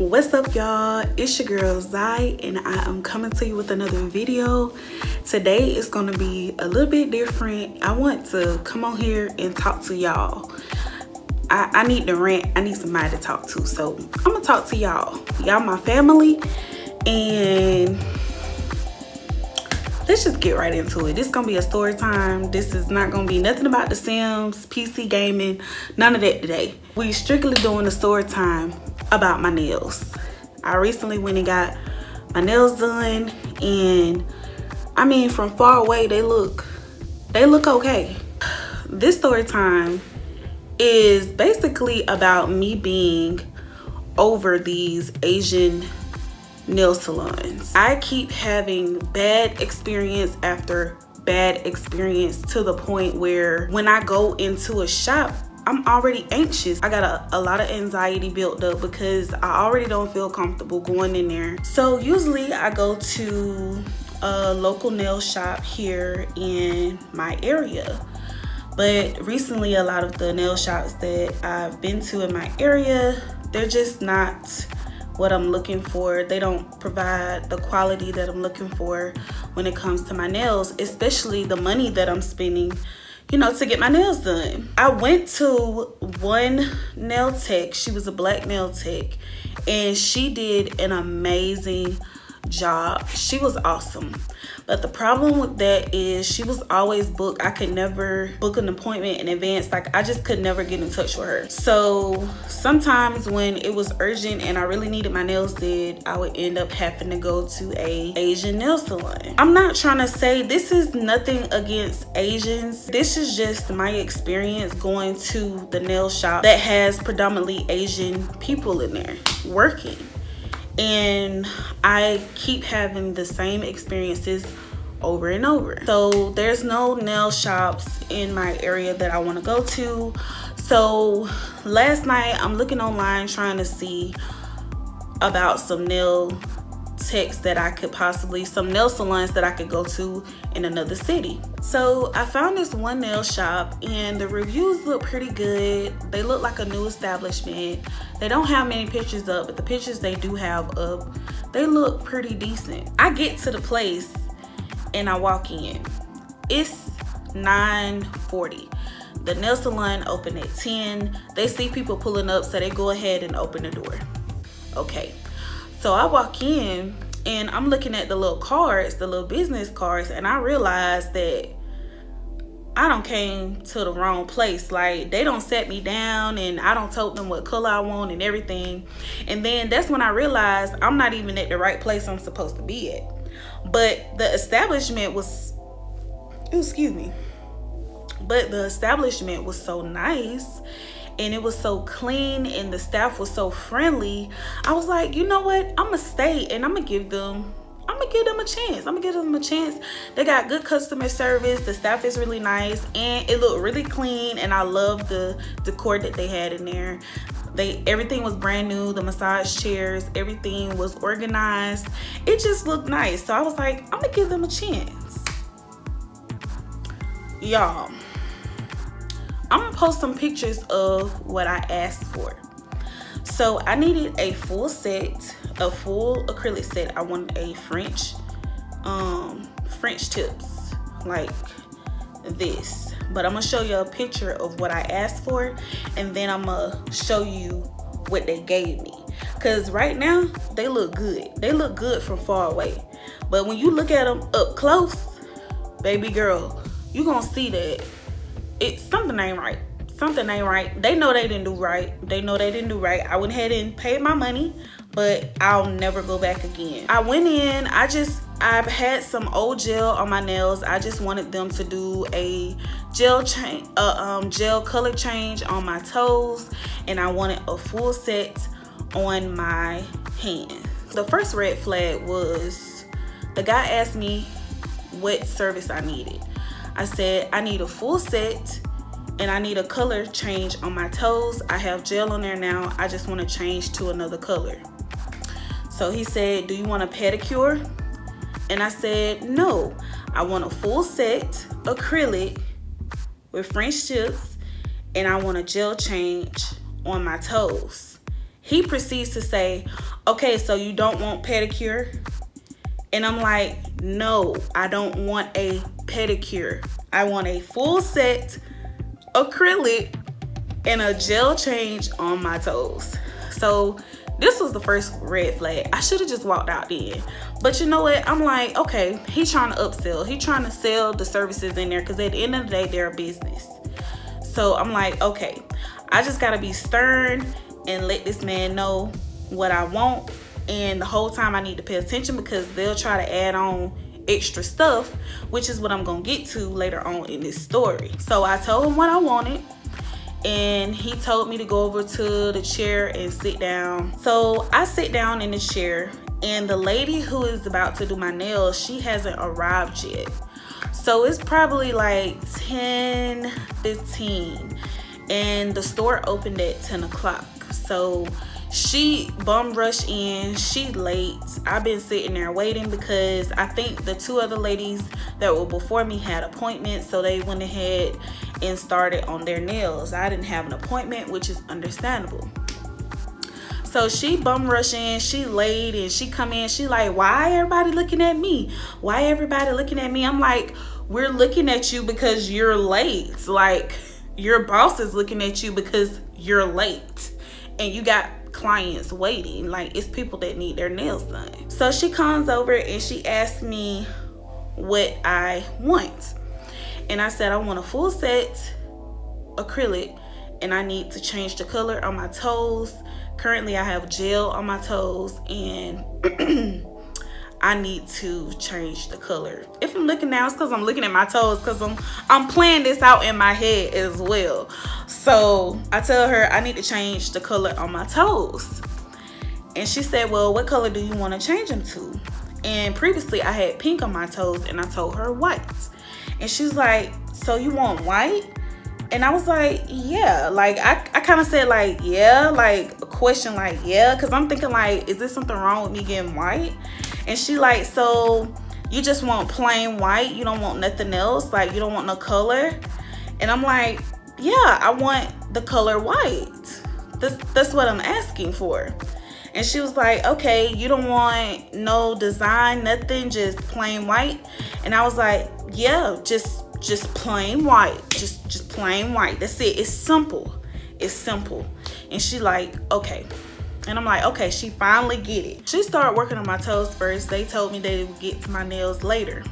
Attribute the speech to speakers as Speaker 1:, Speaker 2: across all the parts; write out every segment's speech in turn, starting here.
Speaker 1: what's up y'all? It's your girl Zy and I am coming to you with another video. Today is gonna be a little bit different. I want to come on here and talk to y'all. I, I need to rant. I need somebody to talk to. So I'm gonna talk to y'all. Y'all my family and let's just get right into it. This is gonna be a story time. This is not gonna be nothing about The Sims, PC gaming, none of that today. We strictly doing a story time about my nails. I recently went and got my nails done and I mean from far away they look they look okay. This story time is basically about me being over these Asian nail salons. I keep having bad experience after bad experience to the point where when I go into a shop, I'm already anxious. I got a, a lot of anxiety built up because I already don't feel comfortable going in there. So usually I go to a local nail shop here in my area. But recently a lot of the nail shops that I've been to in my area, they're just not what I'm looking for. They don't provide the quality that I'm looking for when it comes to my nails, especially the money that I'm spending, you know, to get my nails done. I went to one nail tech. She was a black nail tech and she did an amazing job. She was awesome. But the problem with that is she was always booked. I could never book an appointment in advance. Like I just could never get in touch with her. So sometimes when it was urgent and I really needed my nails did, I would end up having to go to a Asian nail salon. I'm not trying to say this is nothing against Asians. This is just my experience going to the nail shop that has predominantly Asian people in there working and I keep having the same experiences over and over. So there's no nail shops in my area that I want to go to. So last night I'm looking online trying to see about some nail techs that I could possibly, some nail salons that I could go to in another city. So I found this one nail shop and the reviews look pretty good. They look like a new establishment. They don't have many pictures up, but the pictures they do have up, they look pretty decent. I get to the place and I walk in. It's 9.40. The nail salon open at 10. They see people pulling up, so they go ahead and open the door. Okay, so I walk in and I'm looking at the little cards, the little business cards, and I realize that I don't came to the wrong place. Like they don't set me down and I don't told them what color I want and everything. And then that's when I realized I'm not even at the right place I'm supposed to be at. But the establishment was, excuse me, but the establishment was so nice and it was so clean and the staff was so friendly i was like you know what i'm gonna stay and i'm gonna give them I'm gonna give them a chance. I'm gonna give them a chance. They got good customer service. The staff is really nice and it looked really clean. And I love the decor that they had in there. They everything was brand new. The massage chairs, everything was organized. It just looked nice. So I was like, I'm gonna give them a chance. Y'all, I'm gonna post some pictures of what I asked for. So I needed a full set, a full acrylic set. I wanted a French, um, French tips, like this. But I'm gonna show you a picture of what I asked for and then I'm gonna show you what they gave me. Cause right now, they look good. They look good from far away. But when you look at them up close, baby girl, you gonna see that it something ain't right. Something ain't right. They know they didn't do right. They know they didn't do right. I went ahead and paid my money but i'll never go back again. I went in. I just i've had some old gel on my nails. I just wanted them to do a gel change uh, um, gel color change on my toes and i wanted a full set on my hand. The first red flag was the guy asked me what service i needed I said, I need a full set and I need a color change on my toes. I have gel on there now. I just want to change to another color. So he said, do you want a pedicure? And I said, no, I want a full set acrylic with French tips and I want a gel change on my toes. He proceeds to say, okay, so you don't want pedicure? And I'm like, no, I don't want a pedicure. I want a full set acrylic and a gel change on my toes. So this was the first red flag. I should have just walked out then. But you know what? I'm like, okay, he's trying to upsell. He's trying to sell the services in there because at the end of the day, they're a business. So I'm like, okay, I just gotta be stern and let this man know what I want. And the whole time I need to pay attention because they'll try to add on extra stuff, which is what I'm gonna get to later on in this story. So I told him what I wanted and he told me to go over to the chair and sit down. So I sit down in the chair and the lady who is about to do my nails, she hasn't arrived yet. So it's probably like 10, 15 and the store opened at 10 o'clock. So she bum rushed in she late i've been sitting there waiting because i think the two other ladies that were before me had appointments so they went ahead and started on their nails i didn't have an appointment which is understandable so she bum rush in, she late and she come in, she like, why everybody looking at me? Why everybody looking at me? I'm like, we're looking at you because you're late. Like your boss is looking at you because you're late and you got clients waiting. Like it's people that need their nails done. So she comes over and she asks me what I want. And I said, I want a full set acrylic and I need to change the color on my toes. Currently I have gel on my toes and I need to change the color. If I'm looking now, it's because I'm looking at my toes because I'm I'm playing this out in my head as well. So I tell her I need to change the color on my toes. And she said, well, what color do you want to change them to? And previously I had pink on my toes and I told her white. And she's like, so you want white? And I was like, yeah. Like, I, I kind of said like, yeah, like a question like, yeah. Because I'm thinking like, is this something wrong with me getting white? And she like, so you just want plain white? You don't want nothing else? Like, you don't want no color? And I'm like, yeah, I want the color white. That's, that's what I'm asking for. And she was like, okay, you don't want no design, nothing, just plain white. And I was like, yeah, just just plain white. Just just plain white. That's it. It's simple. It's simple. And she like, okay. And I'm like, okay, she finally get it. She started working on my toes first. They told me they would get to my nails later.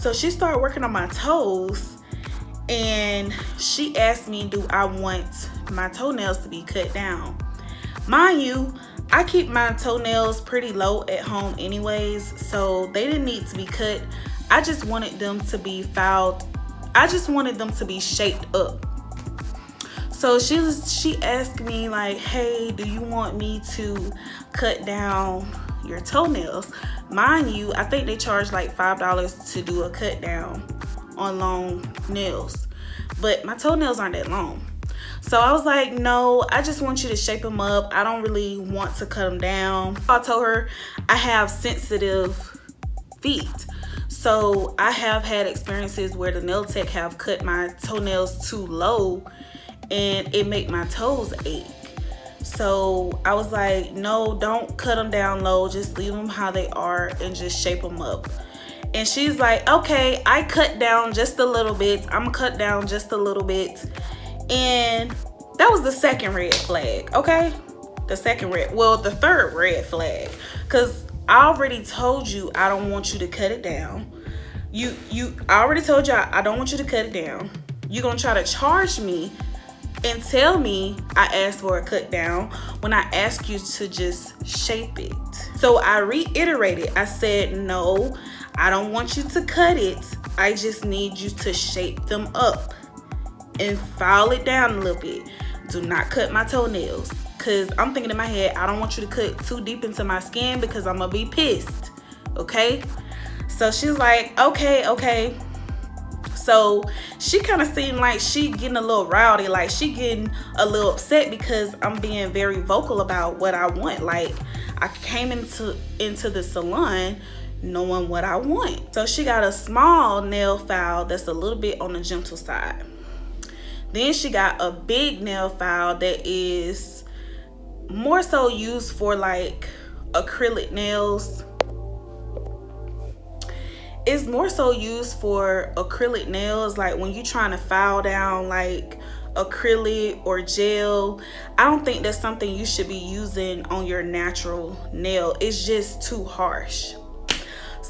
Speaker 1: So she started working on my toes and she asked me, do I want my toenails to be cut down? Mind you, I keep my toenails pretty low at home anyways, so they didn't need to be cut. I just wanted them to be filed. I just wanted them to be shaped up. So she was, she asked me like, hey, do you want me to cut down your toenails? Mind you, I think they charge like $5 to do a cut down on long nails. But my toenails aren't that long. So I was like, no, I just want you to shape them up. I don't really want to cut them down. I told her I have sensitive feet. So I have had experiences where the nail tech have cut my toenails too low and it make my toes ache. So I was like, no, don't cut them down low. Just leave them how they are and just shape them up. And she's like, okay, I cut down just a little bit. I'm cut down just a little bit and that was the second red flag, okay? The second red, well, the third red flag. Because I already told you I don't want you to cut it down. You, you, I already told you I, I don't want you to cut it down. You're gonna try to charge me and tell me I asked for a cut down when I asked you to just shape it. So I reiterated, I said, no, I don't want you to cut it. I just need you to shape them up and file it down a little bit. Do not cut my toenails. Cause I'm thinking in my head, I don't want you to cut too deep into my skin because I'm gonna be pissed. Okay? So she's like, okay, okay. So she kind of seemed like she getting a little rowdy, like she getting a little upset because I'm being very vocal about what I want. Like I came into into the salon knowing what I want. So she got a small nail file that's a little bit on the gentle side. Then she got a big nail file that is more so used for like acrylic nails it's more so used for acrylic nails like when you're trying to file down like acrylic or gel i don't think that's something you should be using on your natural nail it's just too harsh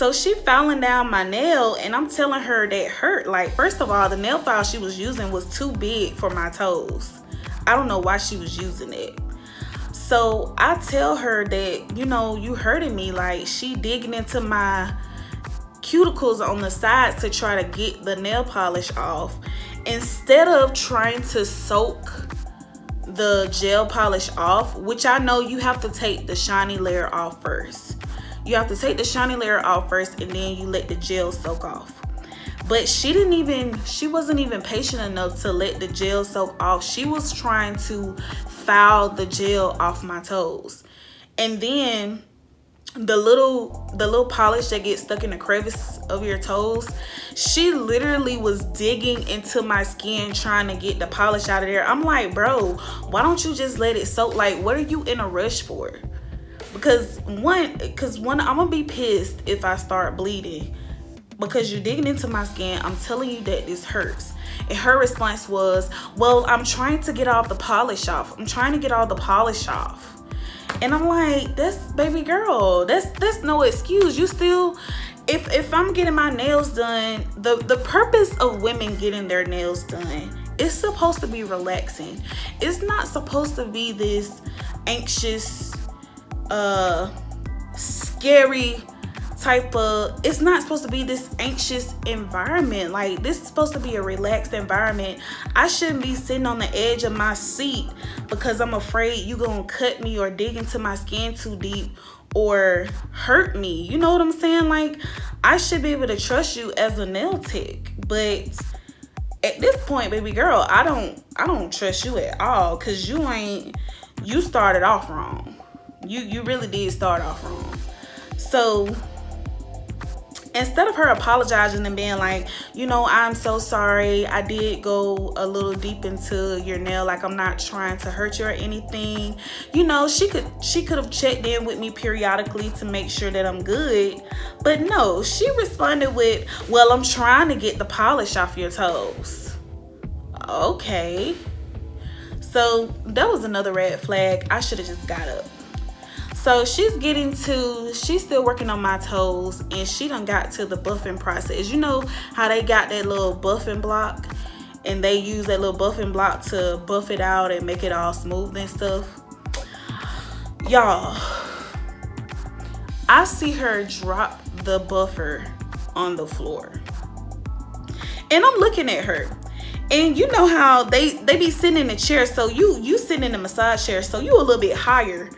Speaker 1: so she filing down my nail and i'm telling her that hurt. Like first of all the nail file she was using was too big for my toes. I don't know why she was using it. So i tell her that you know you hurting me. Like she digging into my cuticles on the sides to try to get the nail polish off. Instead of trying to soak the gel polish off which i know you have to take the shiny layer off first you have to take the shiny layer off first and then you let the gel soak off. But she didn't even she wasn't even patient enough to let the gel soak off. She was trying to foul the gel off my toes. And then the little the little polish that gets stuck in the crevice of your toes she literally was digging into my skin trying to get the polish out of there. I'm like bro why don't you just let it soak? Like what are you in a rush for because one because one i'm gonna be pissed if i start bleeding. Because you're digging into my skin i'm telling you that this hurts. And her response was well i'm trying to get all the polish off. I'm trying to get all the polish off. And i'm like that's baby girl that's that's no excuse. You still if if i'm getting my nails done the the purpose of women getting their nails done is supposed to be relaxing. It's not supposed to be this anxious uh scary type of it's not supposed to be this anxious environment. Like this is supposed to be a relaxed environment. I shouldn't be sitting on the edge of my seat because i'm afraid you gonna cut me or dig into my skin too deep or hurt me. You know what i'm saying? Like i should be able to trust you as a nail tech. But at this point baby girl i don't i don't trust you at all because you ain't you started off wrong you you really did start off wrong. So instead of her apologizing and being like you know i'm so sorry i did go a little deep into your nail like i'm not trying to hurt you or anything you know she could she could have checked in with me periodically to make sure that i'm good. But no she responded with well i'm trying to get the polish off your toes. Okay. So that was another red flag. I should have just got up so she's getting to, she's still working on my toes and she done got to the buffing process. You know how they got that little buffing block and they use that little buffing block to buff it out and make it all smooth and stuff. Y'all, I see her drop the buffer on the floor. And I'm looking at her. And you know how they they be sitting in the chair so you you sitting in the massage chair so you a little bit higher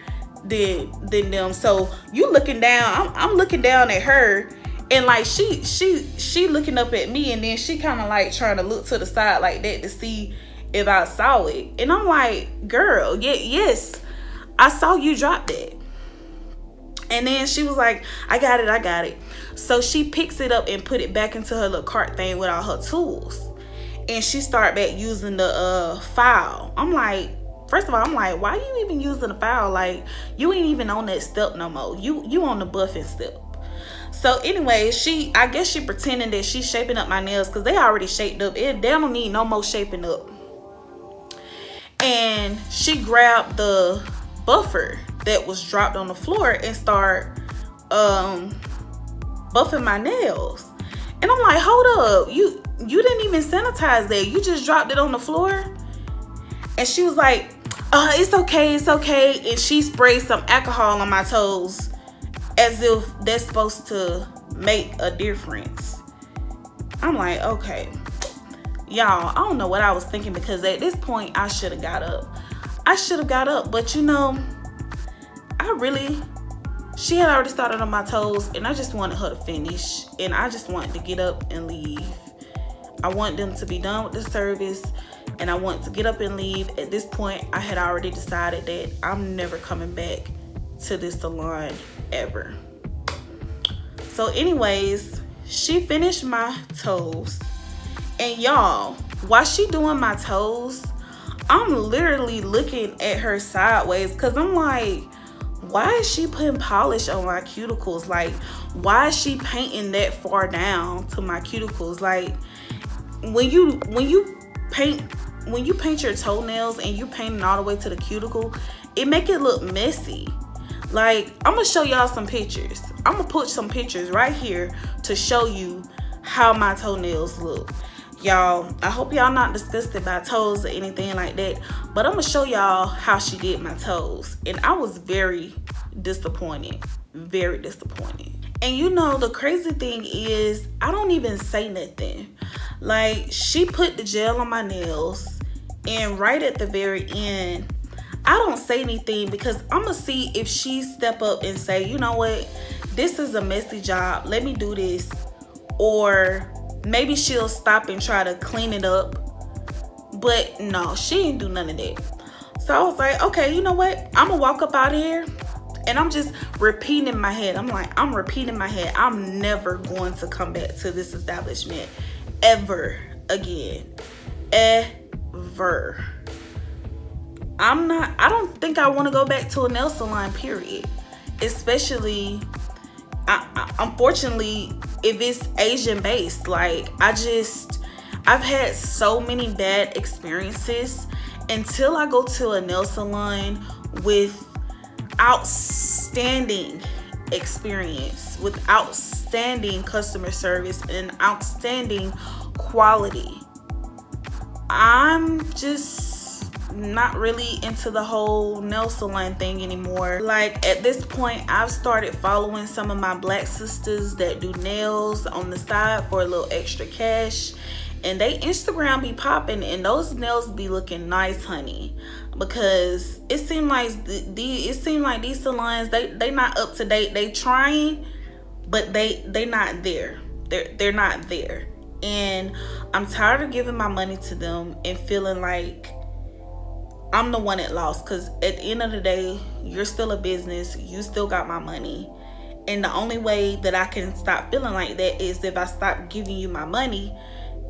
Speaker 1: than than them. So you looking down, I'm, I'm looking down at her and like she she she looking up at me and then she kind of like trying to look to the side like that to see if I saw it. And I'm like, girl, yeah, yes, I saw you drop that. And then she was like, I got it, I got it. So she picks it up and put it back into her little cart thing with all her tools. And she start back using the uh file. I'm like, First of all, I'm like, why are you even using the file? Like, you ain't even on that step no more. You you on the buffing step. So anyway, she I guess she pretending that she's shaping up my nails because they already shaped up. It they don't need no more shaping up. And she grabbed the buffer that was dropped on the floor and start um buffing my nails. And I'm like, hold up, you you didn't even sanitize that. You just dropped it on the floor. And she was like, uh, it's okay, it's okay. And she sprayed some alcohol on my toes as if that's supposed to make a difference. I'm like, okay. Y'all, I don't know what I was thinking because at this point I should have got up. I should have got up, but you know, I really, she had already started on my toes and I just wanted her to finish and I just wanted to get up and leave. I want them to be done with the service and I want to get up and leave. At this point, I had already decided that I'm never coming back to this salon ever. So anyways, she finished my toes. And y'all, while she doing my toes, I'm literally looking at her sideways because I'm like, why is she putting polish on my cuticles? Like, why is she painting that far down to my cuticles? Like, when you when you paint when you paint your toenails and you paint it all the way to the cuticle, it make it look messy. Like, I'm gonna show y'all some pictures. I'm gonna put some pictures right here to show you how my toenails look y'all i hope y'all not disgusted by toes or anything like that but i'm gonna show y'all how she did my toes and i was very disappointed very disappointed and you know the crazy thing is i don't even say nothing like she put the gel on my nails and right at the very end i don't say anything because i'm gonna see if she step up and say you know what? This is a messy job. Let me do this. Or maybe she'll stop and try to clean it up. But no she didn't do none of that. So i was like okay you know what? I'm gonna walk up out here and i'm just repeating in my head. I'm like i'm repeating my head. I'm never going to come back to this establishment ever again ever i'm not i don't think i want to go back to a nail salon period especially I, I, unfortunately if it's Asian based. Like I just, I've had so many bad experiences until I go to a nail salon with outstanding experience, with outstanding customer service and outstanding quality. I'm just not really into the whole nail salon thing anymore. Like at this point, I've started following some of my black sisters that do nails on the side for a little extra cash. And they Instagram be popping and those nails be looking nice, honey. Because it seemed like the, the it seemed like these salons they they not up to date. They trying, but they they not there. They're they're not there. And I'm tired of giving my money to them and feeling like I'm the one that lost because at the end of the day, you're still a business. You still got my money. And the only way that I can stop feeling like that is if I stop giving you my money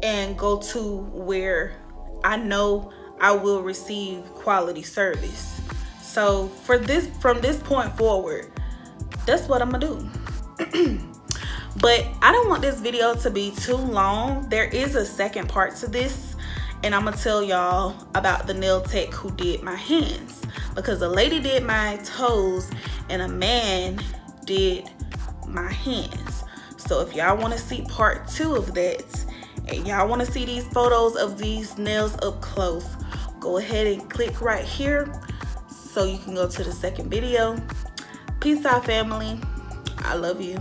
Speaker 1: and go to where I know I will receive quality service. So for this, from this point forward, that's what I'm gonna do. but I don't want this video to be too long. There is a second part to this and I'm gonna tell y'all about the nail tech who did my hands because a lady did my toes and a man did my hands. So if y'all wanna see part two of that and y'all wanna see these photos of these nails up close, go ahead and click right here so you can go to the second video. Peace out family. I love you.